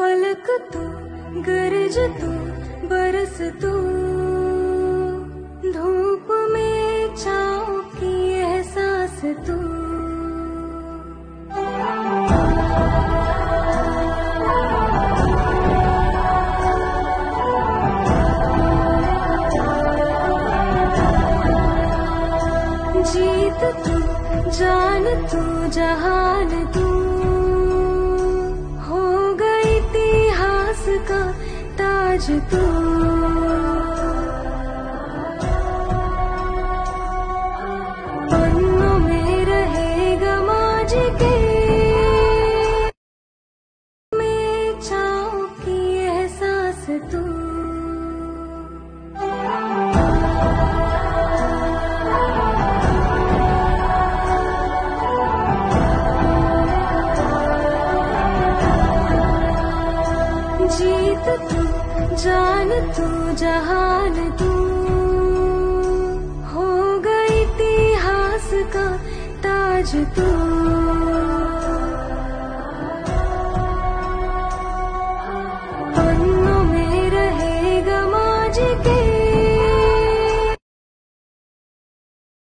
फलक तू, गरज तू, बरस तू। धूप में छाँव की एहसास तू। जीत तू, जान तू, जहान तू। ताज तू। में रहेगा माजी के की एहसास तू। जीत तू तू जहान तू। हो गई इतिहास का ताज तू। पन्नों में रहेगा माजी के